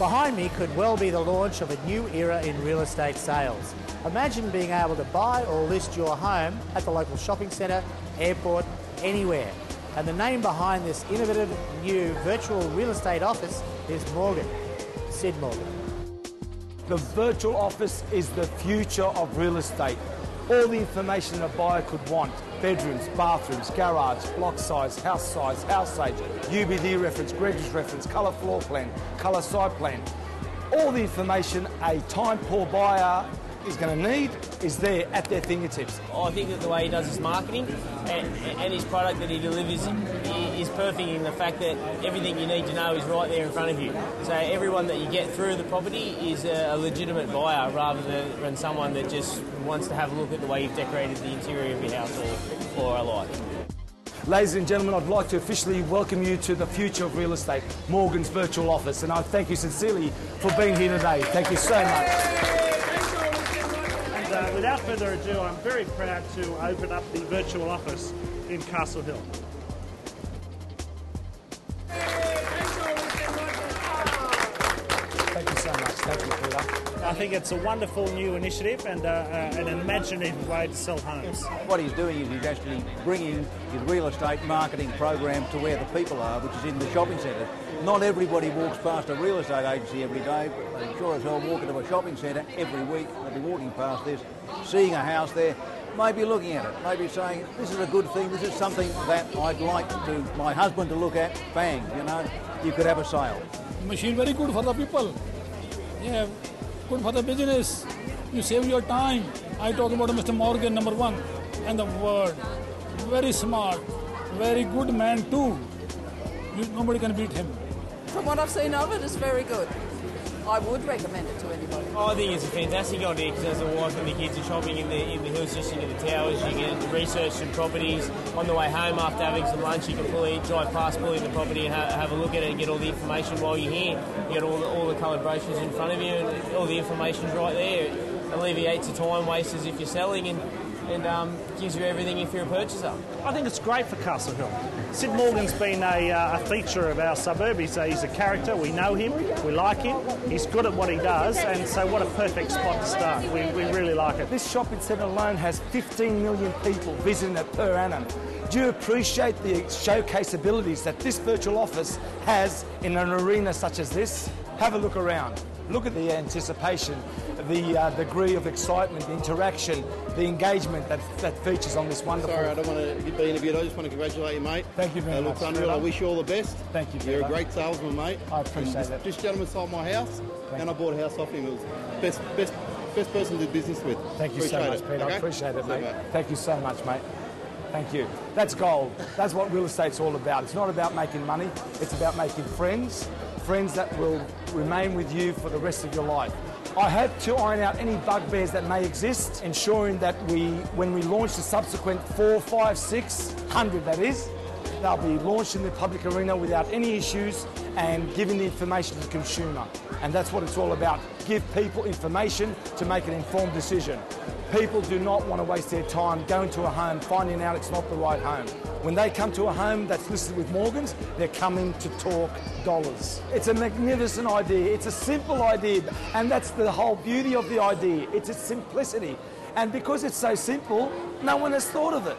Behind me could well be the launch of a new era in real estate sales. Imagine being able to buy or list your home at the local shopping centre, airport, anywhere. And the name behind this innovative new virtual real estate office is Morgan, Sid Morgan. The virtual office is the future of real estate. All the information a buyer could want bedrooms, bathrooms, garage, block size, house size, house age, UBD reference, Greg's reference, colour floor plan, colour side plan. All the information a time poor buyer is going to need is there at their fingertips. I think that the way he does his marketing and, and his product that he delivers is perfect in the fact that everything you need to know is right there in front of you. So everyone that you get through the property is a legitimate buyer rather than someone that just wants to have a look at the way you've decorated the interior of your house or, or a like. Ladies and gentlemen, I'd like to officially welcome you to the future of real estate, Morgan's virtual office, and I thank you sincerely for being here today. Thank you so much Uh, without further ado, I'm very proud to open up the virtual office in Castle Hill. Thank you so much. Thank you, Peter. I think it's a wonderful new initiative and uh, uh, an imaginative way to sell homes. What he's doing is he's actually bringing his real estate marketing program to where the people are, which is in the shopping centre. Not everybody walks past a real estate agency every day, but they sure as hell walk into a shopping centre every week. They'll be walking past this, seeing a house there, maybe looking at it, maybe saying, this is a good thing, this is something that I'd like to my husband to look at, bang, you know, you could have a sale. Machine very good for the people. Yeah, good for the business. You save your time. I talk about Mr. Morgan, number one, and the word. Very smart, very good man too. You, nobody can beat him. From what I've seen of it, it's very good. I would recommend it to anybody. Oh, I think it's a fantastic idea because as a wife and the kids are shopping in the in the hills district of the towers, you can research some properties on the way home after having some lunch. You can pull in, drive past, pull in the property and ha- have a look at it and get all the information while you're here. You get all the, all the coloured brochures in front of you and all the information's right there. It alleviates the time wasters if you're selling and and um, gives you everything if you're a purchaser. I think it's great for Castle Hill. Sid Morgan's been a, uh, a feature of our suburb. He's a, he's a character. We know him. We like him. He's good at what he does, and so what a perfect spot to start. We, we really like it. This shopping centre alone has 15 million people visiting it per annum. Do you appreciate the showcase abilities that this virtual office has in an arena such as this? Have a look around. Look at the anticipation, the uh, degree of excitement, the interaction, the engagement that, that features on this wonderful. Sorry, I don't want to be interviewed. I just want to congratulate you, mate. Thank you very uh, much. Looks unreal. I wish you all the best. Thank you. You're a great salesman, mate. I appreciate this, that. This gentleman sold my house, Thank and you. I bought a house off him. It was best, best, best person to do business with. Thank you appreciate so much, it. Peter. Okay? I appreciate it, mate. Thank you so much, mate. Thank you. That's gold. That's what real estate's all about. It's not about making money. It's about making friends, friends that will remain with you for the rest of your life. I hope to iron out any bugbears that may exist, ensuring that we, when we launch the subsequent four, five, six hundred, that is, they'll be launched in the public arena without any issues and giving the information to the consumer. And that's what it's all about. Give people information to make an informed decision. People do not want to waste their time going to a home, finding out it's not the right home. When they come to a home that's listed with Morgans, they're coming to talk dollars. It's a magnificent idea. It's a simple idea. And that's the whole beauty of the idea. It's its simplicity. And because it's so simple, no one has thought of it.